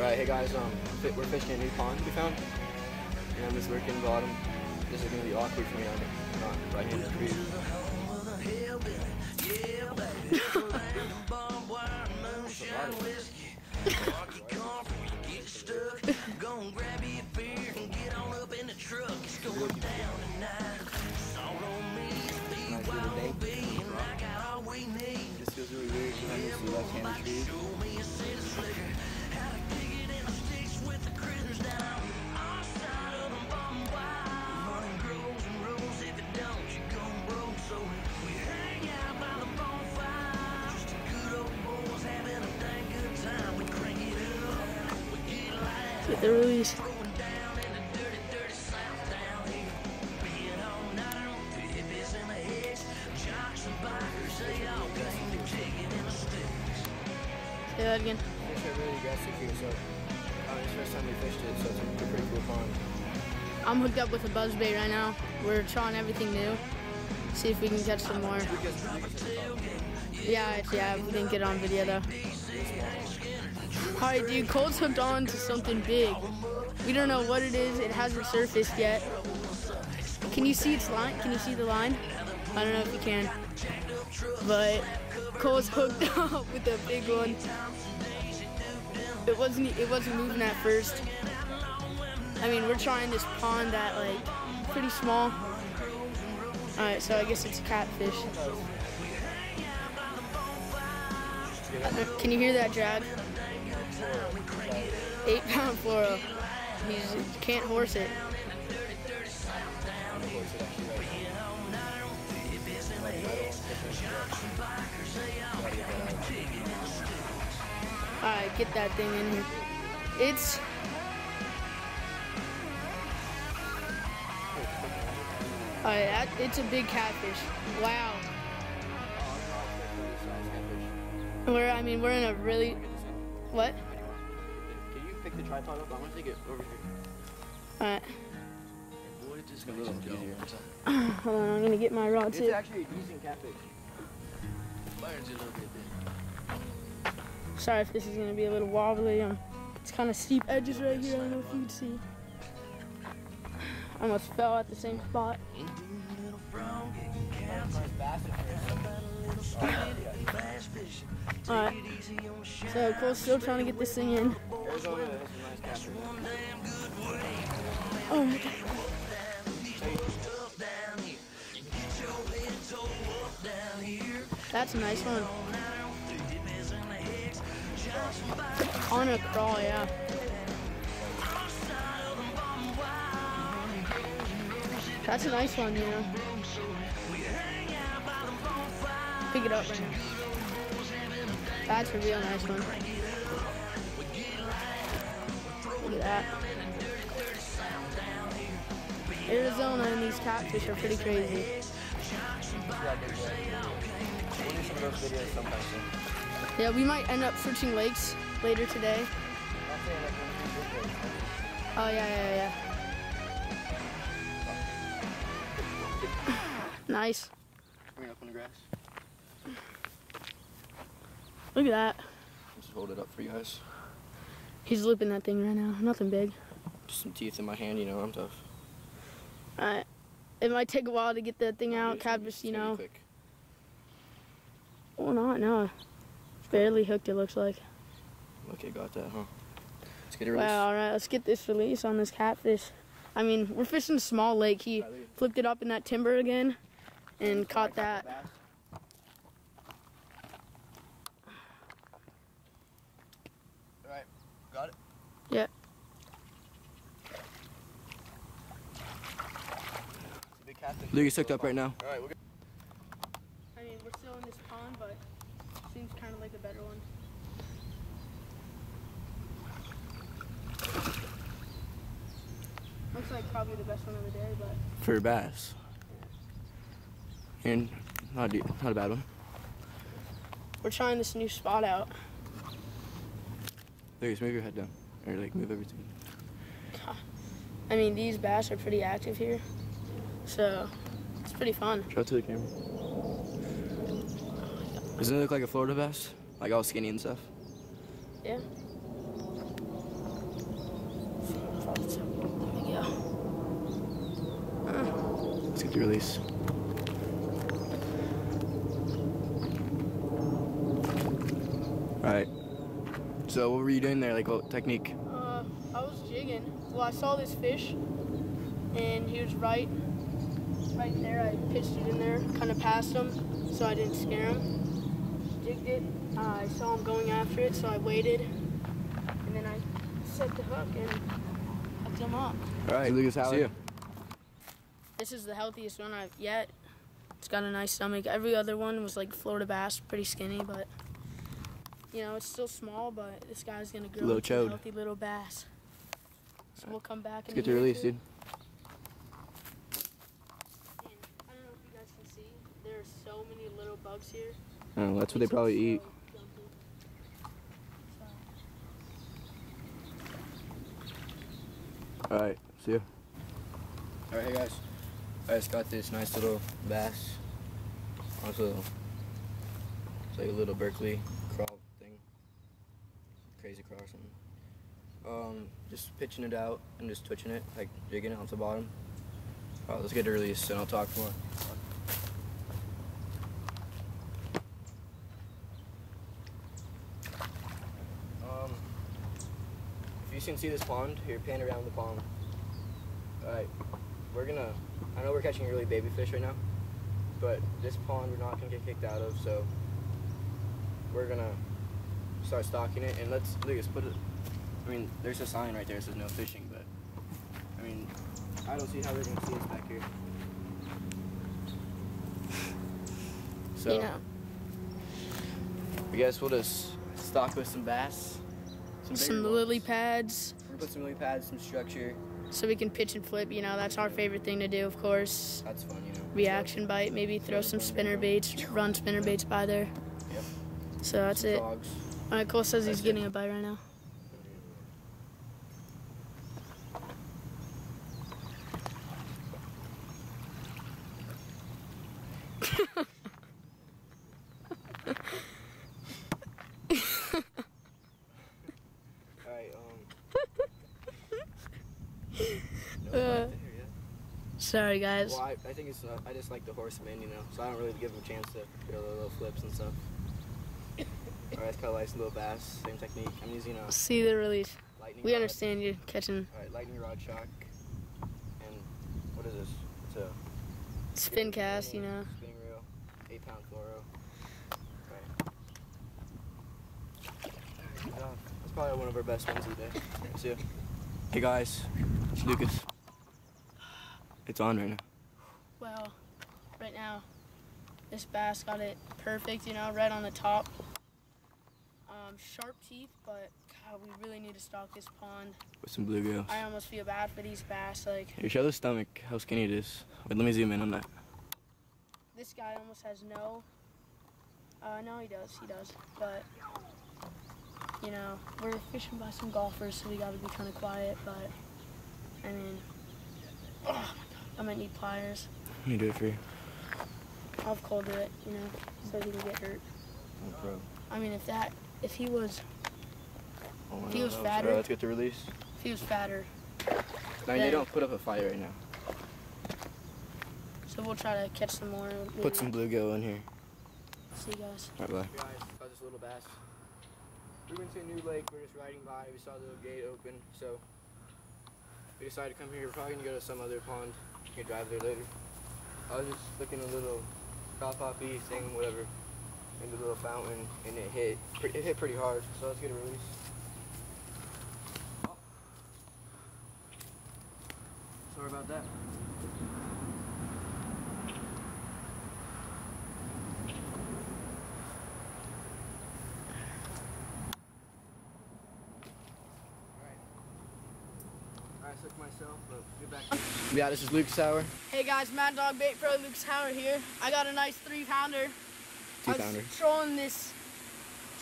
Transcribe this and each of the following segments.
Alright, hey guys, um, we're fishing a new pond we found. And I'm just working bottom. This is gonna be awkward for me. I'm not right here in the tree. Nice little day. This feels really weird because I'm. The release. Say that again. Are really aggressive here, so it's the first time we fished it, so it's pretty cool. I'm hooked up with a buzz bait right now. We're trying everything new. See if we can catch some more. Yeah, yeah, we didn't get on video though. Alright, dude, Cole's hooked on to something big. We don't know what it is. It hasn't surfaced yet. Can you see its line? Can you see the line? I don't know if you can. But Cole's hooked up with a big one. It wasn't. It wasn't moving at first. I mean, we're trying this pond that like pretty small. All right, so I guess it's a catfish. Can you hear that drag? Eight pound fluoro. He's can't horse it. All right, get that thing in here. It's all right. It's a big catfish. Wow. We're. I mean, we're in a really. What? Can you pick the tripod up? I want to take it over here. All right. It's gonna a little easier. Hold on. I'm gonna get my rod It's too. actually a decent catfish. Sorry if this is gonna be a little wobbly. Um, it's kind of steep edges right here. I don't know if you'd see. I almost fell at the same spot. All right. So Cole's still trying to get this thing in. Oh my god. That's a nice one. On a crawl, yeah. That's a nice one, you know. Pick it up right now. That's a real nice one. That. Arizona and these catfish are pretty crazy. Yeah, we might end up switching lakes later today. Oh yeah, yeah, yeah. nice. Up on the grass. Look at that. Just hold it up for you guys. He's looping that thing right now. Nothing big. Just some teeth in my hand, you know, I'm tough. Alright. It might take a while to get that thing out. It's Catfish, you know. quick. Oh, not no. Barely hooked. It looks like. Okay, got that, huh? Let's get it released. Wow. All right. Let's get this release on this catfish. I mean, we're fishing a small lake. He flipped it up in that timber again, and caught that. Alright, got it? Yeah. It's a big catfish. Luke is hooked up right now. Alright, we're good. I mean, we're still in this pond, but seems kind of like a better one. Looks like probably the best one of the day, but For bass. And not a, not a bad one. we're trying this new spot out. Lucas, move your head down or like move everything. I mean, these bass are pretty active here, so it's pretty fun. Shout to the camera. Does it look like a Florida bass? Like all skinny and stuff? Yeah. Let's get the release. So what were you doing there? Like what technique? Uh, I was jigging. Well, I saw this fish, and he was right, right there. I pitched it in there, kind of past him, so I didn't scare him. Jigged it. Uh, I saw him going after it, so I waited, and then I set the hook and hooked him up. Alright, Lucas Howard. See you. This is the healthiest one I've yet. It's got a nice stomach. Every other one was like Florida bass, pretty skinny, but you know it's still small. But this guy's gonna grow Little into a chode. healthy little bass. So we'll come back Let's and get the release, dude. I don't know if you guys can see. There are so many little bugs here. Oh, that's what they probably so eat. So, Alright, see ya. Alright, hey guys. I just got this nice little bass. Also, it's like a little Berkley crawl thing. Crazy crawl or something. Um, just pitching it out and just twitching it, like jigging it off the bottom. Alright, let's get it released and I'll talk more. Um, if you can see this pond, here, pan around the pond. Alright, we're gonna, I know we're catching really baby fish right now, but this pond we're not gonna get kicked out of, so we're gonna start stocking it, and let's, Lucas, put it, I mean, there's a sign right there that says no fishing, but, I mean, I don't see how they're gonna see us back here. So, yeah. I guess we'll just stock with some bass. Some, some lily ones. pads, Put some lily pads, some structure. so we can pitch and flip. You know, that's our favorite thing to do, of course. That's fun, you know. Reaction bite, maybe throw some spinner baits, run spinner baits by there. Yep. So that's Some it. frogs. All right, Cole says he's it. getting a bite right now. All right. Um. Uh, no, right there, yeah. Sorry, guys. Well, I, I think it's uh, I just like the horseman, you know, so I don't really give him a chance to do little, little flips and stuff. All right, it's kind of like little bass, same technique. I'm using a See the release. lightning. We rod. understand you catching All right, lightning rod shock, and what is this? It's a spin cast, you know. Spinning reel, eight pound fluoro. Right. That's probably one of our best ones of the day. See ya. Hey guys, it's Lucas. It's on right now. Well, right now, this bass got it perfect, you know, right on the top. Um, sharp teeth, but God, we really need to stock this pond. With some bluegills. I almost feel bad for these bass. Like, Here, show the stomach, how skinny it is. Wait, let me zoom in on that. this guy almost has no. Uh, no, he does. He does. But, you know, we're fishing by some golfers, so we gotta be kind of quiet. But, I mean, God, I might need pliers. Let me do it for you. I'll have Cole do it, you know, so he can get hurt. Bro. I mean, if that, if he was, Oh, He was no, no. fatter. Let's get the release. if he was fatter, I mean, they don't put up a fight right now. so we'll try to catch some more. maybe. Put some bluegill in here. See you guys. Alright, bye. Guys, got this little bass. We went to a new lake, we're just riding by, we saw the gate open, so we decided to come here. We're probably gonna go to some other pond. Can drive there later. I was just looking a little crop poppy thing, whatever, in the little fountain, and it hit. It hit pretty hard. So let's get a release. Sorry about that. I took myself, but get back. Yeah, this is Luke Sauer. Hey guys, Mad Dawg Bait Pro Luke Howard here. I got a nice three pounder. Two I was. Trolling this,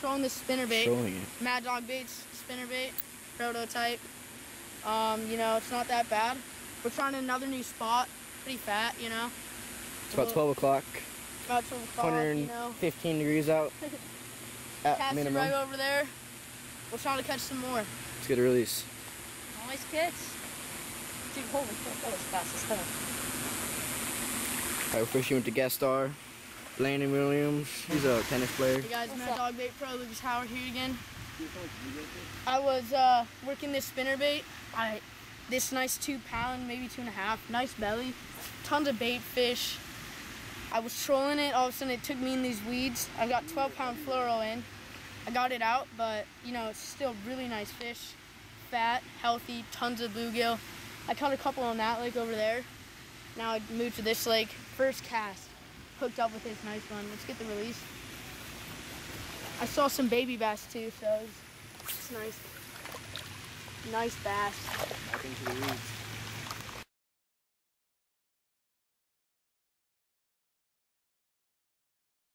trolling this spinner bait. Trolling it. Mad Dawg Baits spinner bait, prototype. Um, you know, it's not that bad. We're trying another new spot. Pretty fat, you know. It's about 12 o'clock, About 12 o'clock, you know. 115 degrees out at Cast it minimum. right over there. We're trying to catch some more. Let's get a release. Nice catch. Dude, holy fuck, that was fast as hell. Alright, we're fishing with the guest star, Landon Williams. He's a tennis player. Hey guys, Mad Dawg Bait Pro, Lucas Howard here again. I was uh, working this spinner bait. I this nice two pound, maybe two and a half, nice belly, tons of bait fish. I was trolling it. All of a sudden, it took me in these weeds. I got 12 pound fluoro in. I got it out, but you know it's still really nice fish, fat, healthy, tons of bluegill. I caught a couple on that lake over there. Now I moved to this lake. First cast, hooked up with this nice one. Let's get the release. I saw some baby bass too, so it's, nice. Nice bass. Back into the.